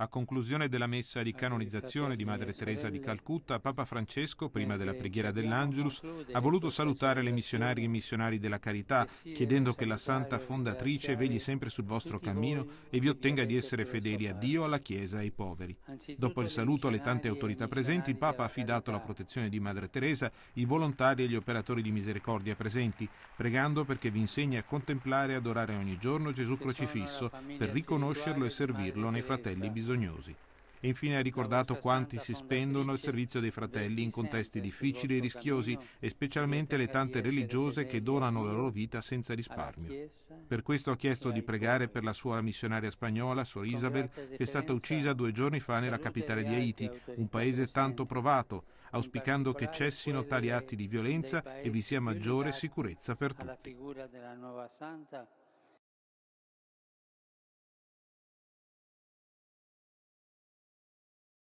A conclusione della messa di canonizzazione di Madre Teresa di Calcutta, Papa Francesco, prima della preghiera dell'Angelus, ha voluto salutare le missionarie e missionari della carità, chiedendo che la Santa Fondatrice vegli sempre sul vostro cammino e vi ottenga di essere fedeli a Dio, alla Chiesa e ai poveri. Dopo il saluto alle tante autorità presenti, il Papa ha affidato la protezione di Madre Teresa, i volontari e gli operatori di misericordia presenti, pregando perché vi insegni a contemplare e adorare ogni giorno Gesù crocifisso per riconoscerlo e servirlo nei fratelli bisognosi bisognosi. E infine ha ricordato quanti si spendono al servizio dei fratelli in contesti difficili e rischiosi e specialmente le tante religiose che donano la loro vita senza risparmio. Per questo ha chiesto di pregare per la sua missionaria spagnola, Sor Isabel, che è stata uccisa due giorni fa nella capitale di Haiti, un paese tanto provato, auspicando che cessino tali atti di violenza e vi sia maggiore sicurezza per tutti.